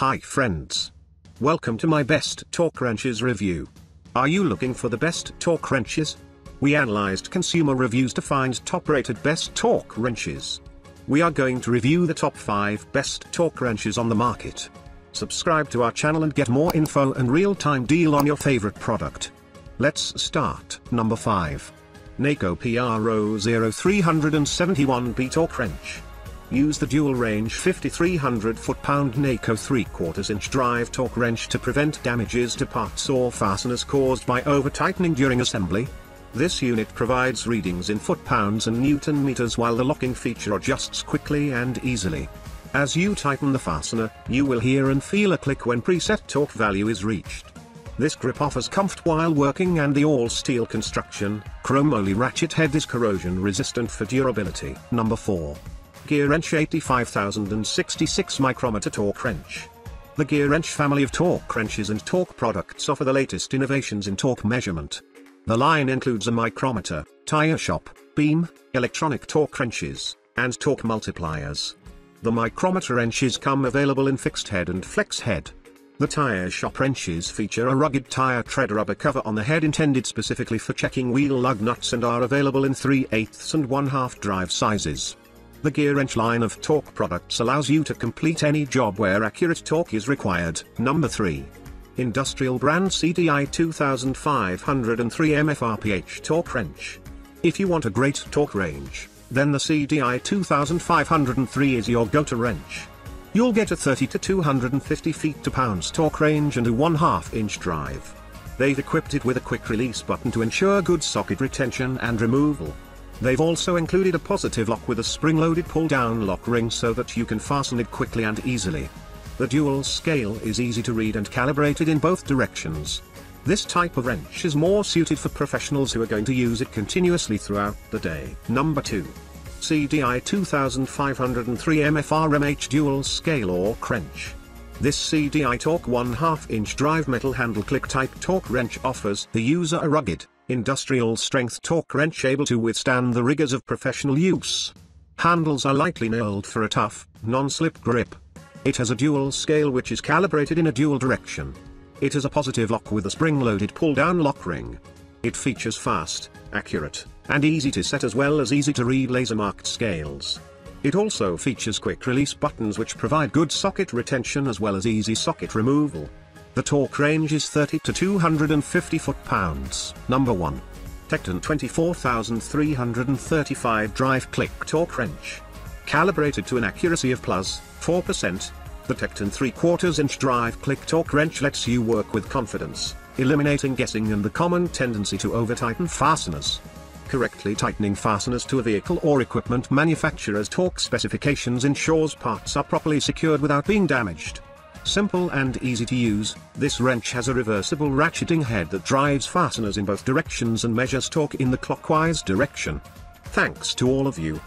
Hi friends. Welcome to my best torque wrenches review. Are you looking for the best torque wrenches? We analyzed consumer reviews to find top rated best torque wrenches. We are going to review the top 5 best torque wrenches on the market. Subscribe to our channel and get more info and real-time deal on your favorite product. Let's start. Number 5. Neiko PRO 0371B torque wrench. Use the dual range 5300 foot-pound Neiko 3 quarters inch drive torque wrench to prevent damages to parts or fasteners caused by over-tightening during assembly. This unit provides readings in foot-pounds and newton meters while the locking feature adjusts quickly and easily. As you tighten the fastener, you will hear and feel a click when preset torque value is reached. This grip offers comfort while working and the all-steel construction, chromoly ratchet head is corrosion resistant for durability. Number 4. Gear Wrench 85066 micrometer torque wrench. The Gear Wrench family of torque wrenches and torque products offer the latest innovations in torque measurement. The line includes a micrometer, tire shop, beam, electronic torque wrenches, and torque multipliers. The micrometer wrenches come available in fixed head and flex head. The tire shop wrenches feature a rugged tire tread rubber cover on the head intended specifically for checking wheel lug nuts and are available in 3 eighths and 1 half drive sizes. The Gear Wrench line of torque products allows you to complete any job where accurate torque is required. Number 3. Industrial brand CDI 2503 MFRPH torque wrench. If you want a great torque range, then the CDI 2503 is your go-to wrench. You'll get a 30 to 250 feet to pounds torque range and a 1 2 inch drive. They've equipped it with a quick release button to ensure good socket retention and removal. They've also included a positive lock with a spring-loaded pull-down lock ring so that you can fasten it quickly and easily. The dual scale is easy to read and calibrated in both directions. This type of wrench is more suited for professionals who are going to use it continuously throughout the day. Number 2. CDI 2503 MFRMH Dual Scale or Wrench. This CDI Torque 1 2 inch drive metal handle click type torque wrench offers the user a rugged, industrial strength torque wrench able to withstand the rigors of professional use. Handles are lightly knurled for a tough, non-slip grip. It has a dual scale which is calibrated in a dual direction. It has a positive lock with a spring-loaded pull-down lock ring. It features fast, accurate, and easy to set as well as easy to read laser-marked scales. It also features quick release buttons which provide good socket retention as well as easy socket removal. The torque range is 30 to 250 foot-pounds. Number 1. Tekton 24335 Drive Click Torque Wrench. Calibrated to an accuracy of plus 4%, the Tekton 3 quarters inch drive click torque wrench lets you work with confidence, eliminating guessing and the common tendency to over-tighten fasteners. Correctly tightening fasteners to a vehicle or equipment manufacturer's torque specifications ensures parts are properly secured without being damaged. Simple and easy to use, this wrench has a reversible ratcheting head that drives fasteners in both directions and measures torque in the clockwise direction. Thanks to all of you.